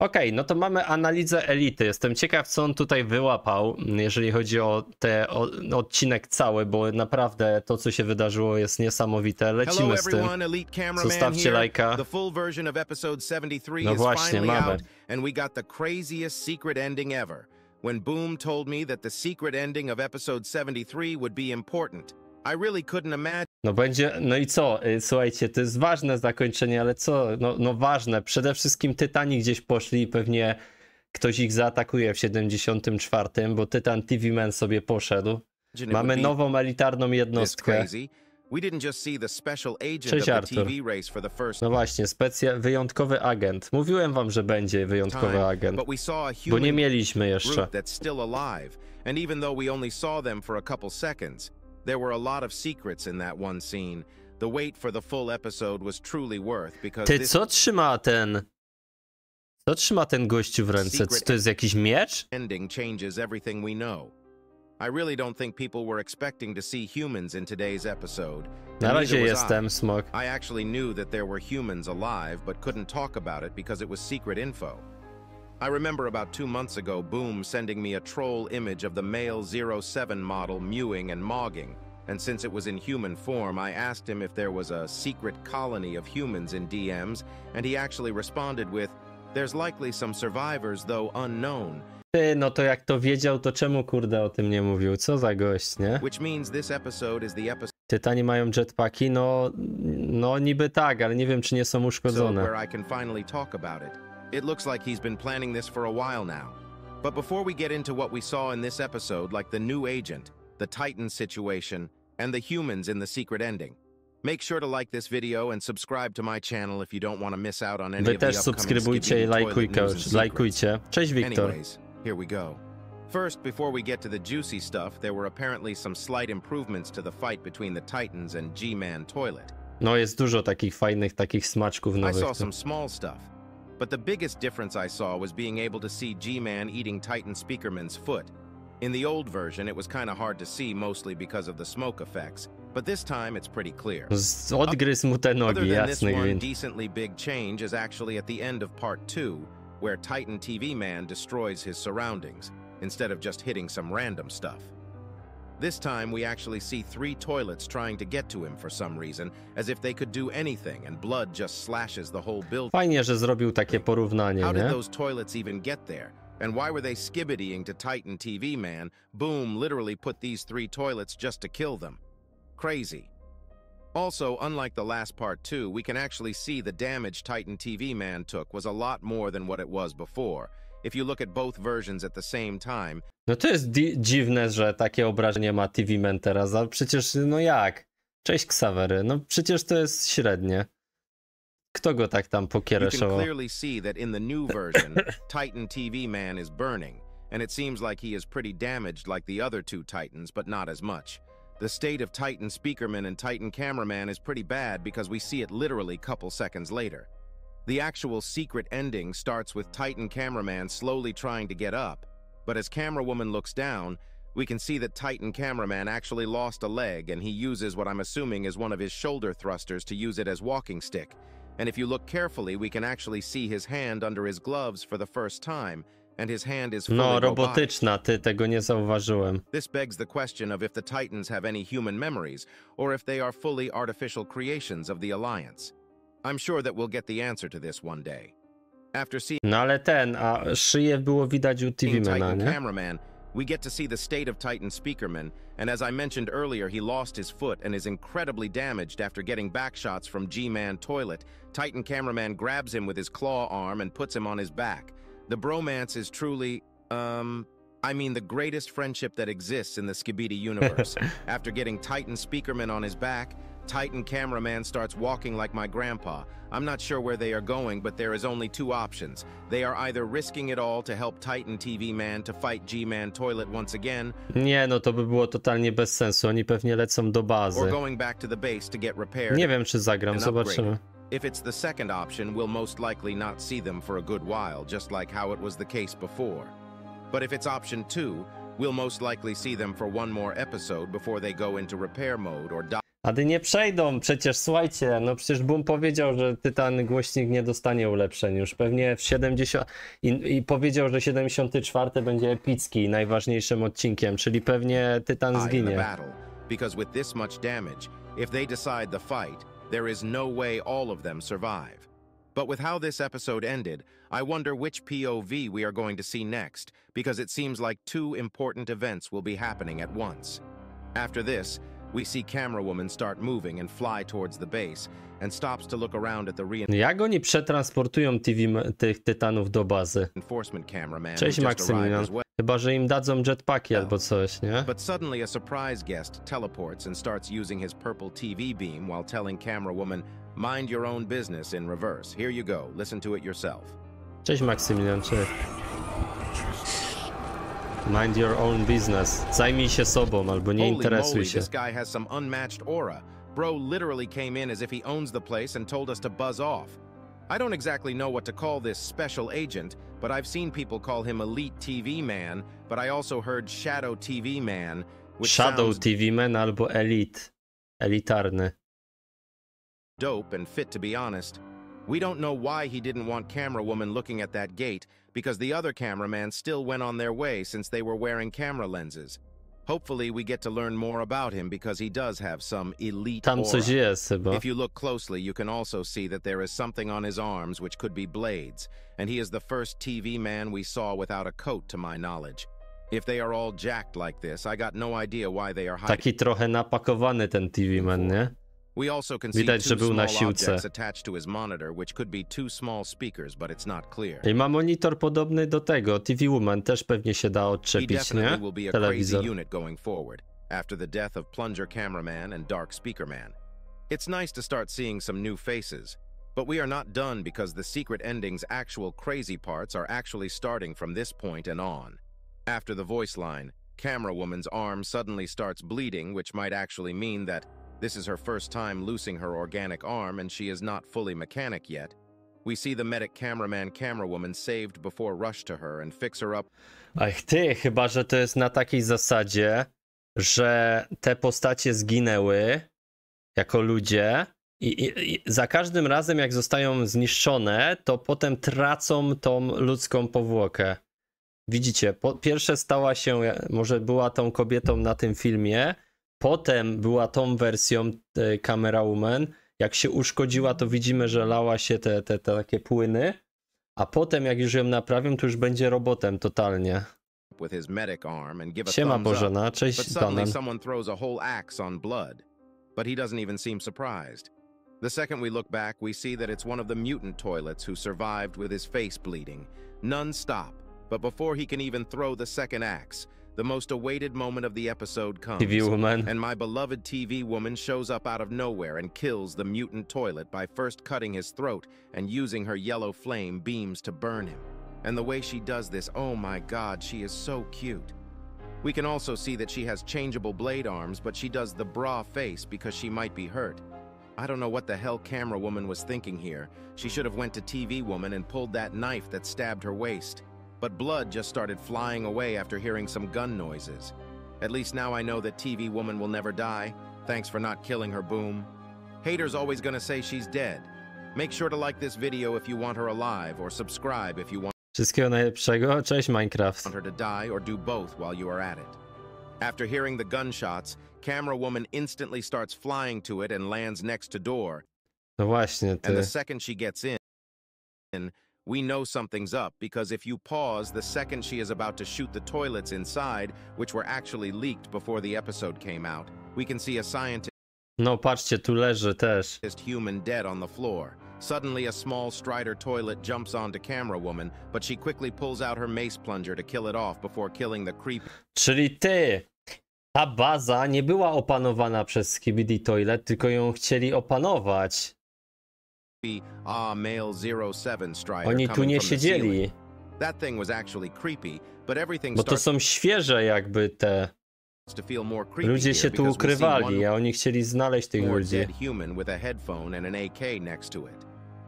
Okej, no to mamy analizę elity. Jestem ciekaw, co on tutaj wyłapał, jeżeli chodzi o ten odcinek cały, bo naprawdę to, co się wydarzyło, jest niesamowite. Hello Lecimy z tym. everyone, Zostawcie lajka. The full version of episode 73 No właśnie, mamy. and we got the craziest secret ending ever. When Boom told me that the secret ending of episode 73 would be important, No będzie, no i co? Y, Słuchajcie, to jest ważne zakończenie, ale co? No, no ważne. Przede wszystkim Tytani gdzieś poszli i pewnie ktoś ich zaatakuje w 74, bo Tytan TV Man sobie poszedł. Mamy nową elitarną jednostkę. Cześć, Artur. No właśnie, specja wyjątkowy agent. Mówiłem wam, że będzie wyjątkowy agent, bo nie mieliśmy jeszcze. Group that's still alive. And even though we only saw them for a couple seconds, there were a lot of secrets in that one scene. The wait for the full episode was truly worth because Ty, co trzyma ten... Co trzyma ten gościu w ręce? Co to jest jakiś miecz? ending changes everything we know. I really don't think people were expecting to see humans in today's episode. Na razie jestem, smok. I. I actually knew that there were humans alive, but couldn't talk about it because it was secret info. I remember about two months ago Boom sending me a troll image of the male 07 model mewing and mogging, and since it was in human form, I asked him if there was a secret colony of humans in DMs, and he actually responded with, There's likely some survivors, though unknown, Ty, no to jak to wiedział, to czemu kurde o tym nie mówił? Co za gość, nie? which means this episode is the episode Tytani mają jetpacki? No, no niby tak, ale nie wiem, czy nie są uszkodzone. where I can finally talk about it. It looks like he's been planning this for a while now. But before we get into what we saw in this episode, like the new agent, the Titan situation, and the humans in the secret ending, make sure to like this video and subscribe to my channel if you don't want to miss out on any Wy of the też upcoming subskrybujcie i lajkujcie, news and secrets. lajkujcie. Cześć, Wiktor. Anyways, here we go. First, before we get to the juicy stuff, there were apparently some slight improvements to the fight between the Titans and G-Man Toilet. No jest dużo takich fajnych, takich smaczków I nowych. saw some small stuff, but the biggest difference I saw was being able to see G-Man eating Titan Speakerman's foot. In the old version, it was kind of hard to see mostly because of the smoke effects, but this time it's pretty clear. Z- mu te Other than this one decently big change is actually at the end of part two, where Titan TV Man destroys his surroundings, instead of just hitting some random stuff. This time, we actually see three toilets trying to get to him for some reason, as if they could do anything, and blood just slashes the whole building. Fajnie, że zrobił takie porównanie, How did nie? those toilets even get there? And why were they skibbidying to Titan TV Man? Boom literally put these three toilets just to kill them. Crazy. Also, unlike the last part too, we can actually see the damage Titan TV Man took was a lot more than what it was before. If you look at both versions at the same time, No to jest dziwne, że takie obrażenie ma TV Man teraz, a przecież, no jak? Cześć Ksawery, no przecież to jest średnie. Kto go tak tam you can clearly see that in the new version, Titan TV Man is burning, and it seems like he is pretty damaged like the other two Titans, but not as much. The state of Titan Speakerman and Titan Cameraman is pretty bad because we see it literally couple seconds later. The actual secret ending starts with Titan Cameraman slowly trying to get up, but as Camerawoman looks down, we can see that Titan Cameraman actually lost a leg and he uses what I'm assuming is one of his shoulder thrusters to use it as walking stick. And if you look carefully, we can actually see his hand under his gloves for the first time, and his hand is fully No, robotic. robotyczna, ty, tego nie zauważyłem. This begs the question of if the Titans have any human memories, or if they are fully artificial creations of the Alliance. I'm sure that we'll get the answer to this one day. After seeing No ale ten, a szyję było widać u TV Mana, Titan? Cameraman, we get to see the state of Titan Speakerman, and as I mentioned earlier, he lost his foot and is incredibly damaged after getting backshots from G-Man Toilet. Titan Cameraman grabs him with his claw arm and puts him on his back. The bromance is truly, um, I mean the greatest friendship that exists in the Skibidi universe. after getting Titan Speakerman on his back, Titan Cameraman starts walking like my grandpa. I'm not sure where they are going, but there is only two options. They are either risking it all to help Titan TV Man to fight G-Man Toilet once again, Nie, no to by było totalnie bez sensu. Oni pewnie lecą do bazy. or going back to the base to get repaired. Nie wiem, czy zagram, zobaczymy. If it's the second option, we'll most likely not see them for a good while, just like how it was the case before. But if it's option two, we'll most likely see them for one more episode before they go into repair mode or die. Ale nie przejdą, przecież słuchajcie, no przecież Boom powiedział, że Tytan głośnik nie dostanie ulepszeń już pewnie w 70 i, i powiedział, że 74 będzie epicki, najważniejszym odcinkiem, czyli pewnie Tytan zginie. battle, because with this much damage, if they decide the fight, there is no way all of them survive. But with how this episode ended, I wonder which POV we are going to see next, because it seems like two important events will be happening at once. After this, we see Camera Woman start moving and fly towards the base, and stops to look around at the Jak oni przetransportują TV tych Tytanów do bazy? reinforcement cameraman Cześć Maksymilian. well. Chyba, że im dadzą jetpacki albo coś, nie? But suddenly, a surprise guest teleports and starts using his purple TV beam while telling camera woman, Mind your own business in reverse. Here you go. Listen to it yourself. Cześć Maksymilian, cześć. Mind your own business. Zajmij się sobą albo nie interesuj się. this guy has some unmatched aura. Bro literally came in as if he owns the place and told us to buzz off. I don't exactly know what to call this special agent, but I've seen people call him Elite TV Man, but I also heard Shadow TV Man, Shadow TV Man albo Elite. Elitarny. dope and fit to be honest. We don't know why he didn't want camera woman looking at that gate because the other cameraman still went on their way since they were wearing camera lenses. Hopefully we get to learn more about him because he does have some elite Tam aura. jest. If you look closely, you can also see that there is something on his arms which could be blades, and he is the first TV man we saw without a coat to my knowledge. If they are all jacked like this, I got no idea why they are hiding. Taki trochę napakowany ten TV Man, nie? We also can see Widać, two że był na small siłce. objects attached to his monitor, which could be two small speakers, but it's not clear. I ma monitor podobny do tego. TV Woman też pewnie się da He odczepić, definitely nie? will be a crazy Telewizor. unit going forward, after the death of Plunger Cameraman and Dark Speaker Man. It's nice to start seeing some new faces, but we are not done because the secret ending's actual crazy parts are actually starting from this point and on. After the voice line, Camera Woman's arm suddenly starts bleeding, which might actually mean that this is her first time loosing her organic arm and she is not fully mechanic yet. We see the medic cameraman camera woman saved before rush to her and fix her up Ach ty, chyba że to jest na takiej zasadzie, że te postacie zginęły jako ludzie i, i, i za każdym razem jak zostają zniszczone, to potem tracą tą ludzką powłokę. Widzicie, po, pierwsze stała się, może była tą kobietą na tym filmie, potem była tą wersją e, Camera Woman. Jak się uszkodziła, to widzimy, że lała się te, te, te takie płyny, a potem jak już ją naprawią, to już będzie robotem totalnie. Siema. Bożena, cześć blood. But he doesn't even seem surprised. The second we look back, we see that it's one of the mutant toilets who survived with his face bleeding. None stop. But before he can even throw the second axe, the most awaited moment of the episode comes. TV Woman. And my beloved TV woman shows up out of nowhere and kills the mutant toilet by first cutting his throat and using her yellow flame beams to burn him. And the way she does this, oh my god, she is so cute. We can also see that she has changeable blade arms, but she does the bra face because she might be hurt. I don't know what the hell camera woman was thinking here. She should have went to TV woman and pulled that knife that stabbed her waist. But blood just started flying away after hearing some gun noises. At least now I know that TV woman will never die. Thanks for not killing her, Boom. Haters always gonna say she's dead. Make sure to like this video if you want her alive, or subscribe if you want Wszystkiego najlepszego. Cześć Minecraft. Want her to die, or do both while you are at it. After hearing the gunshots, Camera Woman instantly starts flying to it and lands next to door. No właśnie, And the second she gets in, we know something's up because if you pause the second she is about to shoot the toilets inside, which were actually leaked before the episode came out, we can see a scientist No patrzcie, tu leży też. human dead on the floor. Suddenly, a small Strider toilet jumps onto Camera Woman, but she quickly pulls out her mace plunger to kill it off before killing the creep Czyli ty. Ta baza nie była opanowana przez Skibidi Toilet, tylko ją chcieli opanować. Oni tu nie siedzieli, bo to są świeże jakby te. Ludzie się tu ukrywali, a oni chcieli znaleźć tych ludzi.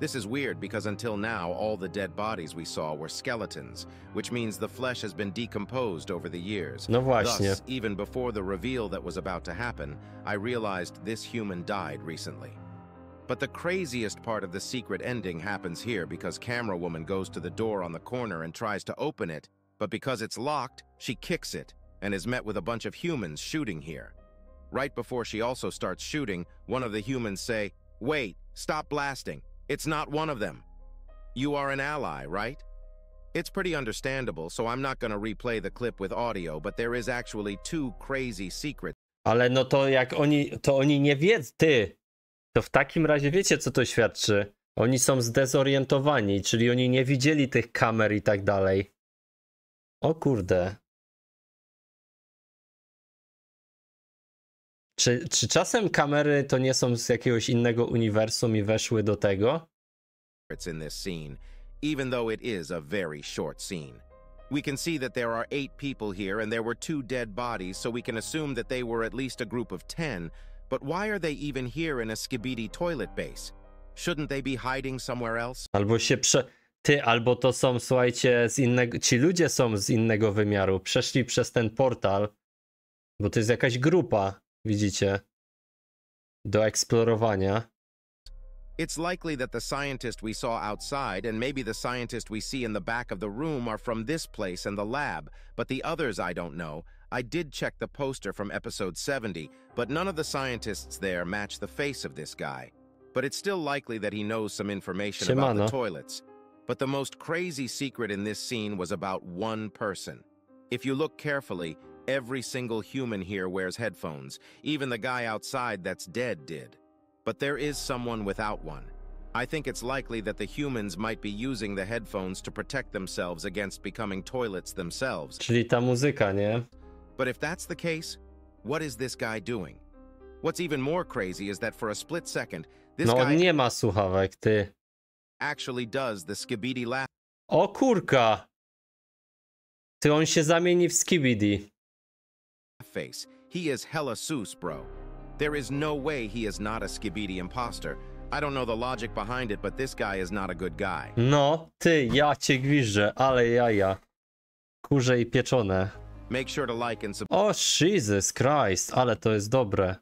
This is weird because until now, all the dead bodies we saw were skeletons, which means the flesh has been decomposed over the years. No właśnie. Thus, even before the reveal that was about to happen, I realized this human died recently. But the craziest part of the secret ending happens here because Camera Woman goes to the door on the corner and tries to open it, but because it's locked, she kicks it and is met with a bunch of humans shooting here. Right before she also starts shooting, one of the humans say, Wait, stop blasting. It's not one of them. You are an ally, right? It's pretty understandable, so I'm not going to replay the clip with audio, but there is actually two crazy secrets Ale no to jak oni, to oni nie wiedzą, ty, to w takim razie wiecie co to świadczy? Oni są zdezorientowani, czyli oni nie widzieli tych kamer i tak dalej. O kurde. Czy, czy czasem kamery to nie są z jakiegoś innego uniwersum i weszły do tego? in this scene, even though it is a very short scene. We can see that there are eight people here and there were two dead bodies, so we can assume that they were at least a group of ten, but why are they even here in a Skibidi toilet base? Shouldn't they be hiding somewhere else? Albo się prze... Ty, albo to są, słuchajcie, z innego... Ci ludzie są z innego wymiaru. Przeszli przez ten portal, bo to jest jakaś grupa, widzicie, do eksplorowania. It's likely that the scientist we saw outside and maybe the scientist we see in the back of the room are from this place and the lab, but the others I don't know. I did check the poster from episode 70, but none of the scientists there match the face of this guy. But it's still likely that he knows some information about the toilets. But the most crazy secret in this scene was about one person. If you look carefully, every single human here wears headphones. Even the guy outside that's dead did. But there is someone without one. I think it's likely that the humans might be using the headphones to protect themselves against becoming toilets themselves. Czyli ta muzyka, nie? But if that's the case, what is this guy doing? What's even more crazy is that for a split second, this No guy nie ma słuchawek, ty. actually does the Skibidi laugh O kurka! Ty, on się zamieni w Skibidi. face. He is hella sus, bro. There is no way he is not a Skibidi imposter. I don't know the logic behind it, but this guy is not a good guy. No, ty, ja cię gwiżdżę, ale jaja. Kurze i pieczone. Make sure to like and subscribe. O, Jesus Christ, ale to jest dobre.